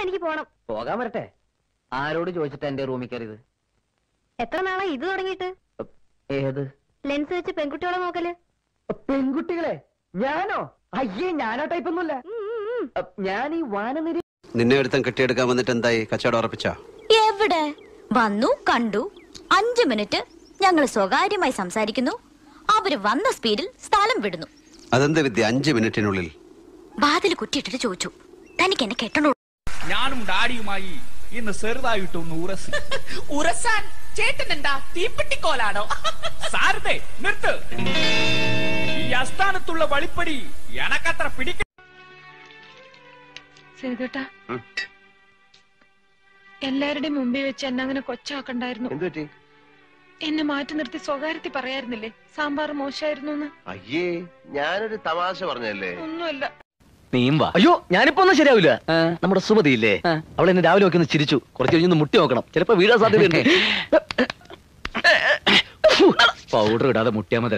പെട്ടെന്ന് എനിക്ക് പോണം. പോകാൻ വരട്ടെ. ആരോട് ചോദിച്ചിട്ട് എന്റെ റൂമിൽ കയറിയത്? എത്ര നാളാ ഇത് തുടങ്ങിയിട്ട്? ഏത്? ലെൻസ് വെച്ച് പെൺകുട്ടികളെ നോക്കൽ. പെൺകുട്ടികളെ? ഞാനോ? അയ്യേ ഞാനോ ഉം, ഉം. ഞാൻ ഈ വാനനിരി നിന്നെ ഒരുത്തൻ കെട്ടിയെടുക്കാൻ വന്നിട്ട് എന്തായി? കച്ചവടം ഉറപ്പിച്ചാ? എവിടെ? വന്നു കണ്ടു. അഞ്ചു മിനിറ്റ് ഞങ്ങൾ സ്വകാര്യമായി സംസാരിക്കുന്നു. അവർ വന്ന സ്പീഡിൽ സ്ഥലം വിടുന്നു. അതെന്ത് വിദ്യ? അഞ്ചു മിനിറ്റിനുള്ളിൽ. വാതിൽ കുറ്റിയിട്ടിട്ട് ചോദിച്ചു. തനിക്ക് എന്നെ കെട്ടണോ? ഞാനും ഡാഡിയുമായി ഇന്ന് ചെറുതായിട്ടൊന്ന് ഉറസ് ഉറസാൻ ചേട്ടൻ എന്താ തീപ്പെട്ടിക്കോലാണോ? സാരത്തെ നിർത്ത്. ഈ അസ്ഥാനത്തുള്ള വളിപ്പടി എനക്കത്ര പിടിക്ക സേതുട്ടാ. എല്ലാവരുടെയും മുമ്പിൽ വെച്ച് എന്നെ അങ്ങനെ കൊച്ചാക്കണ്ടായിരുന്നു. എന്തു പറ്റി? എന്നെ മാറ്റി നിർത്തി സ്വകാര്യത്തിൽ പറയായിരുന്നില്ലേ? സാമ്പാർ മോശമായിരുന്നു അയ്യേ ഞാനൊരു തമാശ പറഞ്ഞല്ലേ? ഒന്നുമല്ല. നീയും വാ. അയ്യോ ഞാനിപ്പോ ഒന്നും ശരിയാവില്ല. നമ്മുടെ സുമതി ഇല്ലേ അവൾ എന്നെ രാവിലെ ഒക്കെ ഒന്ന് ചിരിച്ചു. കുറച്ച് കഴിഞ്ഞൊന്ന് മുട്ടി നോക്കണം. ചിലപ്പോ വീഴാൻ സാധ്യതയുണ്ട്. പൗഡർ ഇടാതെ മുട്ടിയാൽ മതി